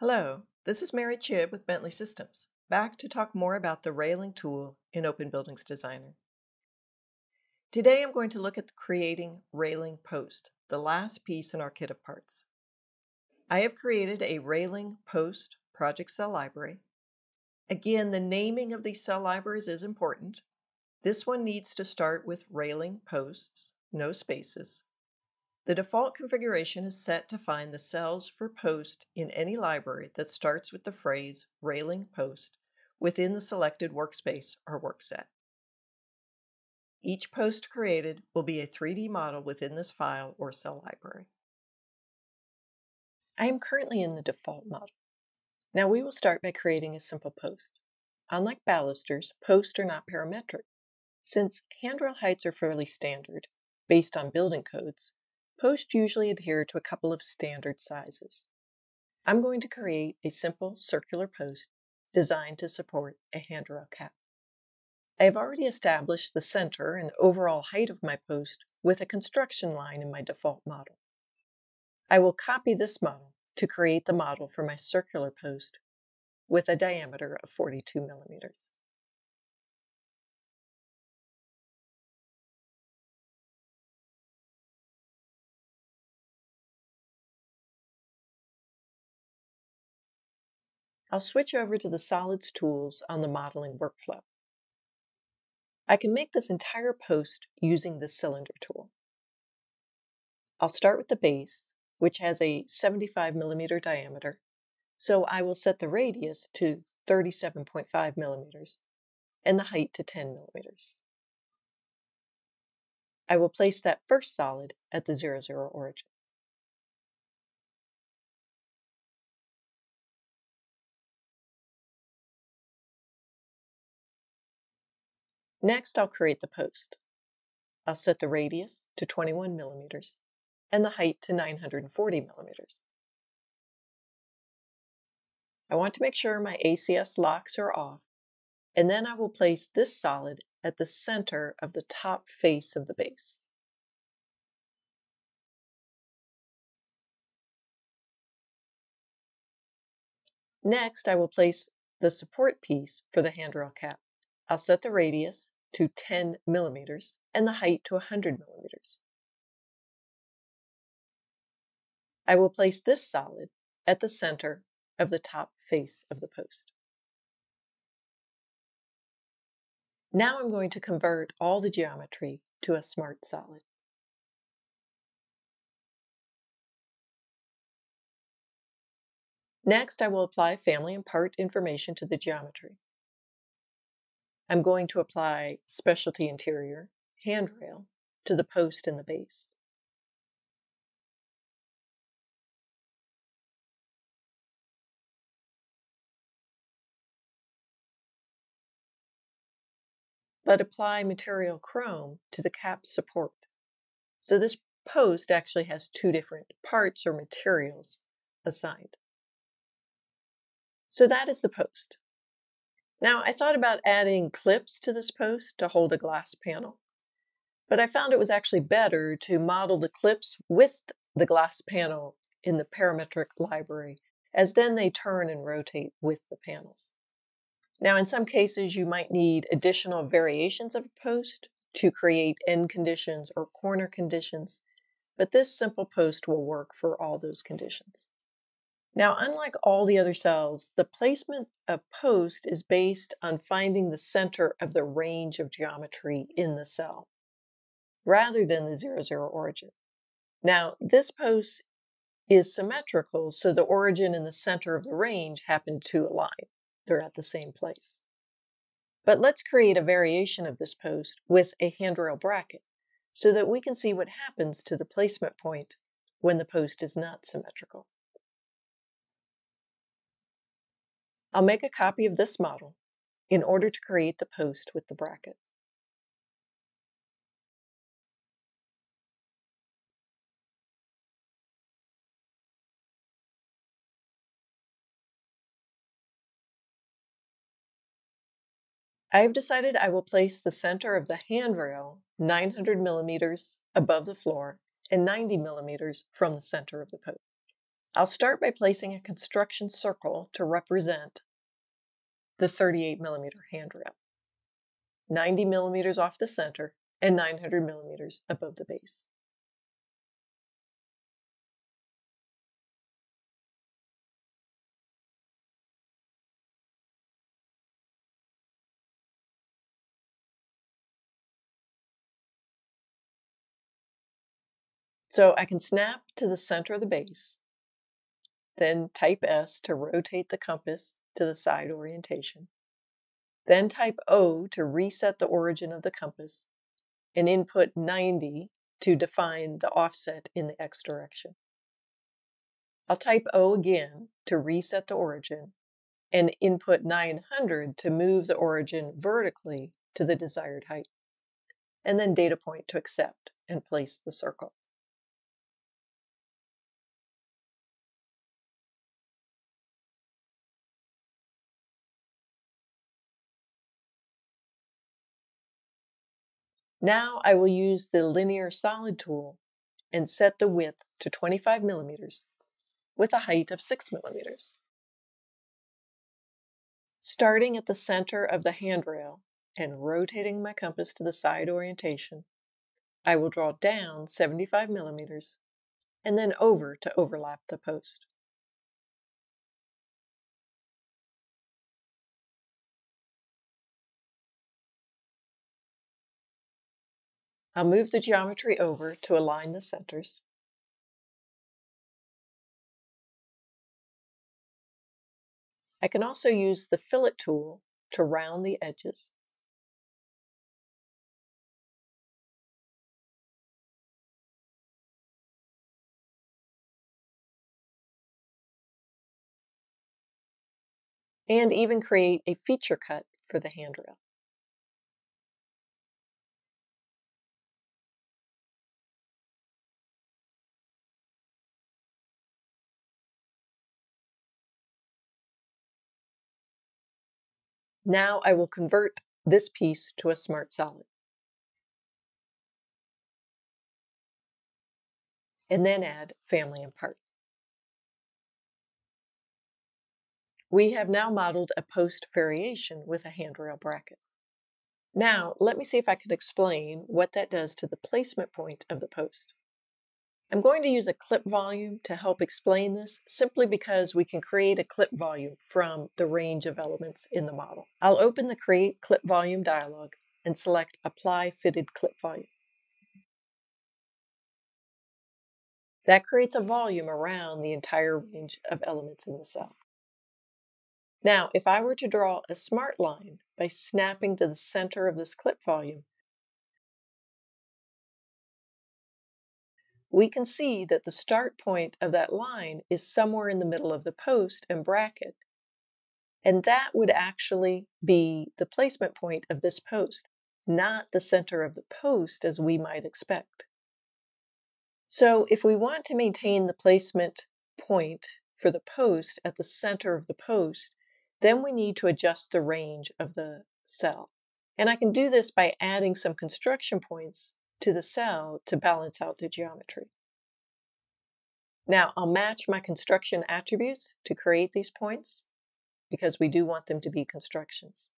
Hello, this is Mary Chibb with Bentley Systems, back to talk more about the railing tool in Open Buildings Designer. Today I'm going to look at creating railing post, the last piece in our kit of parts. I have created a railing post project cell library. Again, the naming of these cell libraries is important. This one needs to start with railing posts, no spaces. The default configuration is set to find the cells for post in any library that starts with the phrase railing post within the selected workspace or workset. Each post created will be a 3D model within this file or cell library. I am currently in the default model. Now we will start by creating a simple post. Unlike balusters, posts are not parametric. Since handrail heights are fairly standard, based on building codes, posts usually adhere to a couple of standard sizes. I'm going to create a simple circular post designed to support a handrail cap. I have already established the center and overall height of my post with a construction line in my default model. I will copy this model to create the model for my circular post with a diameter of 42 millimeters. I'll switch over to the Solids tools on the modeling workflow. I can make this entire post using the cylinder tool. I'll start with the base, which has a 75 millimeter diameter, so I will set the radius to 37.5 millimeters and the height to 10 millimeters. I will place that first solid at the 0, 0 origin. Next, I'll create the post. I'll set the radius to 21 millimeters and the height to 940 millimeters. I want to make sure my ACS locks are off, and then I will place this solid at the center of the top face of the base. Next, I will place the support piece for the handrail cap. I'll set the radius to 10 millimeters and the height to 100 millimeters. I will place this solid at the center of the top face of the post. Now I'm going to convert all the geometry to a smart solid. Next, I will apply family and part information to the geometry. I'm going to apply specialty interior, handrail, to the post in the base. But apply material chrome to the cap support. So this post actually has two different parts or materials assigned. So that is the post. Now, I thought about adding clips to this post to hold a glass panel, but I found it was actually better to model the clips with the glass panel in the parametric library, as then they turn and rotate with the panels. Now, in some cases, you might need additional variations of a post to create end conditions or corner conditions, but this simple post will work for all those conditions. Now, unlike all the other cells, the placement of post is based on finding the center of the range of geometry in the cell, rather than the zero zero origin. Now, this post is symmetrical, so the origin and the center of the range happen to align. They're at the same place. But let's create a variation of this post with a handrail bracket so that we can see what happens to the placement point when the post is not symmetrical. I'll make a copy of this model in order to create the post with the bracket. I've decided I will place the center of the handrail 900 millimeters above the floor and 90 millimeters from the center of the post. I'll start by placing a construction circle to represent the 38 millimeter handrail. 90 millimeters off the center and 900 millimeters above the base. So I can snap to the center of the base, then type S to rotate the compass to the side orientation, then type O to reset the origin of the compass, and input 90 to define the offset in the X direction. I'll type O again to reset the origin, and input 900 to move the origin vertically to the desired height, and then data point to accept and place the circle. Now I will use the linear solid tool and set the width to 25 millimeters with a height of 6 millimeters. Starting at the center of the handrail and rotating my compass to the side orientation, I will draw down 75 millimeters and then over to overlap the post. I'll move the geometry over to align the centers. I can also use the fillet tool to round the edges. and even create a feature cut for the handrail. Now I will convert this piece to a smart solid. And then add family and part. We have now modeled a post variation with a handrail bracket. Now, let me see if I can explain what that does to the placement point of the post. I'm going to use a clip volume to help explain this simply because we can create a clip volume from the range of elements in the model. I'll open the Create Clip Volume dialog and select Apply Fitted Clip Volume. That creates a volume around the entire range of elements in the cell. Now, if I were to draw a smart line by snapping to the center of this clip volume, we can see that the start point of that line is somewhere in the middle of the post and bracket. And that would actually be the placement point of this post, not the center of the post as we might expect. So if we want to maintain the placement point for the post at the center of the post, then we need to adjust the range of the cell. And I can do this by adding some construction points to the cell to balance out the geometry. Now I'll match my construction attributes to create these points because we do want them to be constructions.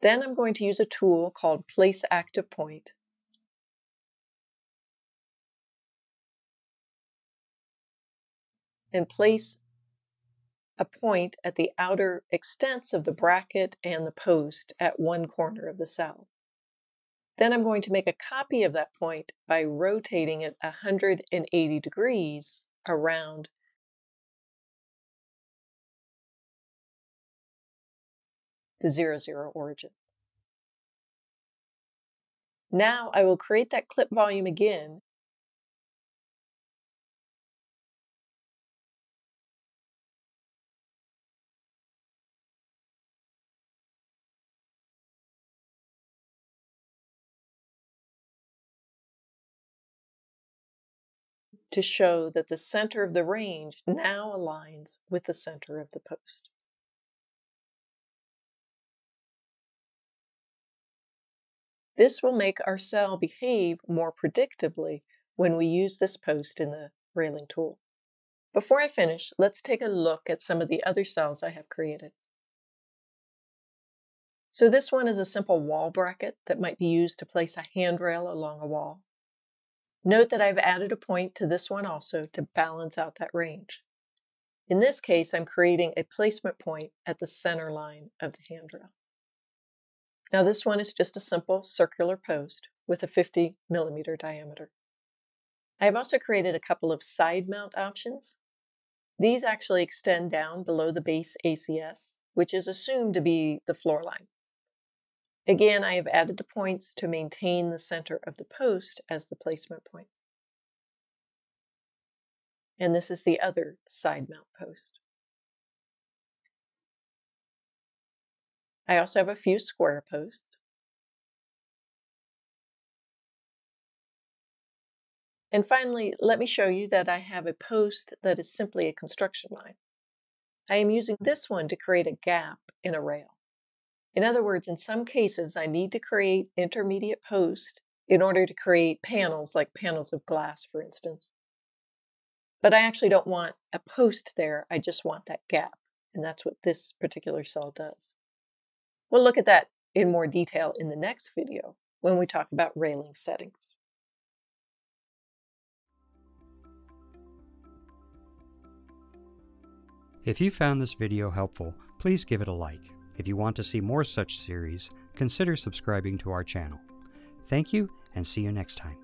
Then I'm going to use a tool called Place Active Point. And place a point at the outer extents of the bracket and the post at one corner of the cell. Then I'm going to make a copy of that point by rotating it 180 degrees around the zero zero origin. Now I will create that clip volume again to show that the center of the range now aligns with the center of the post. This will make our cell behave more predictably when we use this post in the railing tool. Before I finish, let's take a look at some of the other cells I have created. So this one is a simple wall bracket that might be used to place a handrail along a wall. Note that I've added a point to this one also to balance out that range. In this case, I'm creating a placement point at the center line of the handrail. Now this one is just a simple circular post with a 50 millimeter diameter. I have also created a couple of side mount options. These actually extend down below the base ACS, which is assumed to be the floor line. Again, I have added the points to maintain the center of the post as the placement point. And this is the other side mount post. I also have a few square posts. And finally, let me show you that I have a post that is simply a construction line. I am using this one to create a gap in a rail. In other words, in some cases, I need to create intermediate post in order to create panels, like panels of glass, for instance. But I actually don't want a post there, I just want that gap. And that's what this particular cell does. We'll look at that in more detail in the next video when we talk about railing settings. If you found this video helpful, please give it a like. If you want to see more such series, consider subscribing to our channel. Thank you and see you next time.